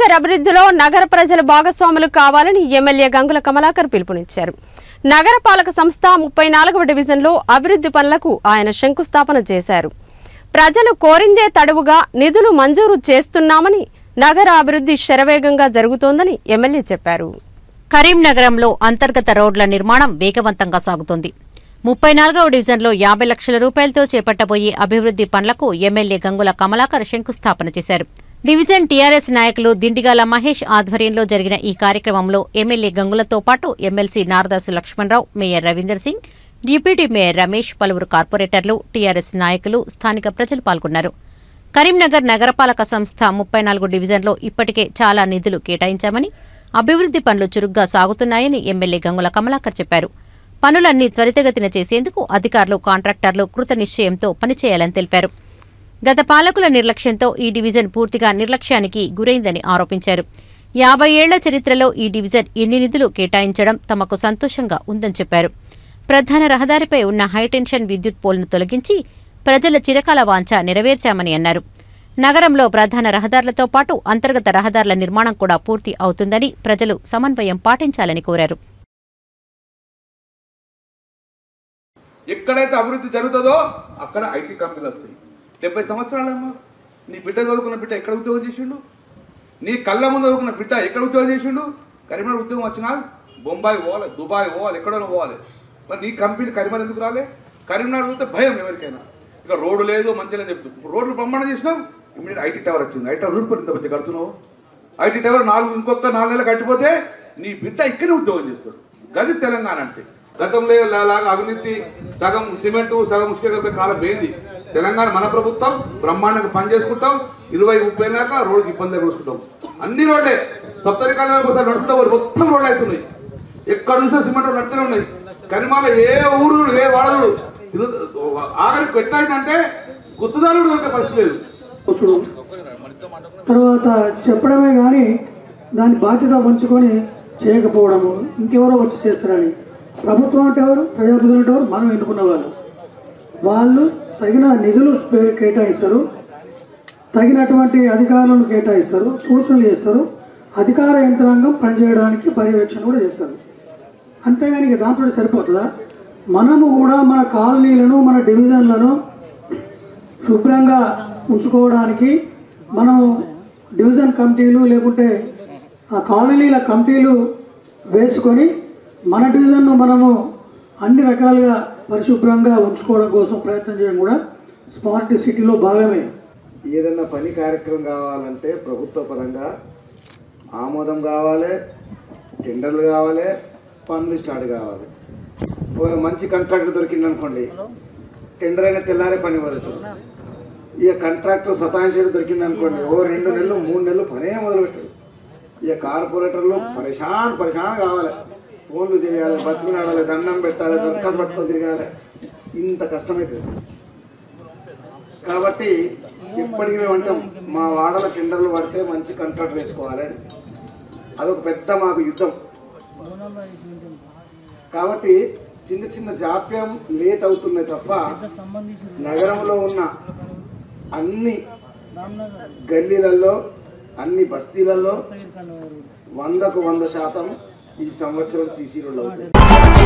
కరీంనగర్ అభివృద్ధిలో నగర ప్రజలు భాగస్వాములు కావాలని ఎమ్మెల్యే గంగుల కమలాకర్ పిలుపునిచ్చారు. నగరపాలక సంస్థ ముప్పై నాలుగవ డివిజన్లో అభివృద్ధి పనులకు ఆయన శంకుస్థాపన చేశారు. ప్రజలు కోరిందే తడువుగా నిధులు మంజూరు చేస్తున్నామని నగర అభివృద్ధి శరవేగంగా జరుగుతోందని ఎమ్మెల్యే చెప్పారు. కరీంనగరంలో అంతర్గత రోడ్ల నిర్మాణం వేగవంతంగా సాగుతోంది. ముప్పై నాలుగవ డివిజన్లో యాభై లక్షల రూపాయలతో చేపట్టబోయే అభివృద్ధి పనులకు ఎమ్మెల్యే గంగుల కమలాకర్ శంకుస్థాపన చేశారు. డివిజన్ టీఆర్ఎస్ నాయకులు దిండిగాల మహేష్ ఆధ్వర్యంలో జరిగిన ఈ కార్యక్రమంలో ఎమ్మెల్యే గంగులతో పాటు MLC Naradasu Lakshmanrao mayor Ravinder Singh deputy mayor Ramesh పలువురు కార్పొరేటర్లు టీఆర్ఎస్ నాయకులు స్థానిక ప్రజలు పాల్గొన్నారు. కరీంనగర్ నగరపాలక సంస్థ ముప్పై నాలుగు డివిజన్లో ఇప్పటికే చాలా నిధులు కేటాయించామని అభివృద్ధి పనులు చురుగ్గా సాగుతున్నాయని ఎమ్మెల్యే గంగుల కమలాకర్ చెప్పారు. పనులన్నీ త్వరితగతిన చేసేందుకు అధికారులు కాంట్రాక్టర్లు కృత నిశ్చయంతో పనిచేయాలని తెలిపారు. గత పాలకుల నిర్లక్ష్యంతో ఈ డివిజన్ పూర్తిగా నిర్లక్ష్యానికి గురైందని ఆరోపించారు. యాభై ఏళ్ళ చరిత్రలో ఈ డివిజన్ ఎన్ని నిధులు కేటాయించడం తమకు సంతోషంగా ఉందని చెప్పారు. ప్రధాన రహదారిపై ఉన్న హైటెన్షన్ విద్యుత్ పోల్ను తొలగించి ప్రజల చిరకాల వాంఛ నెరవేర్చామని అన్నారు. నగరంలో ప్రధాన రహదారులతో పాటు అంతర్గత రహదారుల నిర్మాణం కూడా పూర్తి అవుతుందని ప్రజలు సమన్వయం పాటించాలని కోరారు. ఎక్కడైతే అభివృద్ధి జరుగుతుందో అక్కడ ఐటీ కంపెనీలు వస్తాయి. డెబ్బై సంవత్సరాలమ్మా. నీ బిడ్డ చదువుకున్న బిడ్డ ఎక్కడ ఉద్యోగం చేసిండు? నీ కళ్ళ ముందు చదువుకున్న బిడ్డ ఎక్కడ ఉద్యోగం చేసిండు? కరీంనగర్ ఉద్యోగం వచ్చినా బొంబాయి పోవాలి దుబాయ్ పోవాలి ఎక్కడైనా పోవాలి. మరి నీ కంపెనీ కరీంనగర్ ఎందుకు రాలే? కరీంనగర్ చూస్తే భయం ఎవరికైనా. ఇక రోడ్డు లేదు మంచిగా చెప్తుంది రోడ్లు బ్రహ్మాండం చేసినాం ఇమీడియట్ ఐటీ టవర్ వచ్చింది. ఐటీ టవర్ రూపాయలు ఇంత మంచి కడుతున్నావు? ఐటీ టవర్ నాలుగు ఇంకొక నాలుగు నెలలు కట్టిపోతే నీ బిడ్డ ఇక్కడే ఉద్యోగం చేస్తాడు. గది తెలంగాణ అంటే. గతంలో లాగా అవినీతి సగం సిమెంటు సగం ఉసుక కాలం పోయింది. తెలంగాణ మన ప్రభుత్వం బ్రహ్మాండంగా పని చేసుకుంటాం ఇరవై ముప్పై నాక రోడ్డుకి ఇబ్బంది చూసుకుంటాం అన్ని రోడ్లే. సప్తరికాల ఒకసారి నడుపుకుంటాం మొత్తం రోడ్లు అవుతున్నాయి ఎక్కడ చూసినా సిమెంట్ రోడ్లు నడుతూనే ఉన్నాయి. కనిమాల ఏ ఊరు ఏ వాడలు ఆఖరికి ఎట్లా అయిందంటే గుర్తుదారుడు దొరికే పరిస్థితి లేదు. తర్వాత చెప్పడమే కానీ దాని బాధ్యత ఉంచుకొని చేయకపోవడము ఇంకెవరో వచ్చి చేస్తారని. ప్రభుత్వం అంటే ఎవరు? ప్రజాప్రతినిధులు అంటే ఎవరు? మనం ఎన్నుకున్న వాళ్ళు. వాళ్ళు తగిన నిధులు కేటాయిస్తారు. తగినటువంటి అధికారులను కేటాయిస్తారు సూచనలు చేస్తారు. అధికార యంత్రాంగం పనిచేయడానికి పర్యవేక్షణ కూడా చేస్తారు. అంతేగాని ఇక దాంట్లో సరిపోతుందా? మనము కూడా మన కాలనీలను మన డివిజన్లను శుభ్రంగా ఉంచుకోవడానికి మనం డివిజన్ కమిటీలు లేకుంటే ఆ కాలనీల కమిటీలు వేసుకొని మన డివిజన్ను మనము అన్ని రకాలుగా పరిశుభ్రంగా ఉంచుకోవడం కోసం ప్రయత్నం చేయడం కూడా స్మార్ట్ సిటీలో భాగమే. ఏదైనా పని కార్యక్రమం కావాలంటే ప్రభుత్వ పరంగా ఆమోదం కావాలి టెండర్లు కావాలి పనులు స్టార్ట్ కావాలి. ఒక మంచి కాంట్రాక్టర్ దొరికింది అనుకోండి టెండర్ అయినా తెల్లారే పని మొదలెట్టారు ఇక కాంట్రాక్టర్ సతాయించడం దొరికింది అనుకోండి ఓ రెండు నెలలు మూడు నెలలు పనే మొదలుపెట్టారు ఇక కార్పొరేటర్లు పరిశాన్ పరిశాన్ కావాలి. ఫోన్లు చేయాలి బతికినాడాలి దండం పెట్టాలి దరఖాస్తు పట్టుకొని తిరగాలి. ఇంత కష్టమైపోయింది కాబట్టి ఎప్పటికీ మేము అంటాం మా వాడల టెండర్లు పడితే మంచి కాంట్రాక్ట్ వేసుకోవాలి అదొక పెద్ద మాకు యుద్ధం. కాబట్టి చిన్న చిన్న జాప్యం లేట్ అవుతున్నాయి తప్ప నగరంలో ఉన్న అన్ని గల్లీలలో అన్ని బస్తీలలో వందకు వంద శాతం ఈ సంవత్సరం సీసీలో రోడ్లు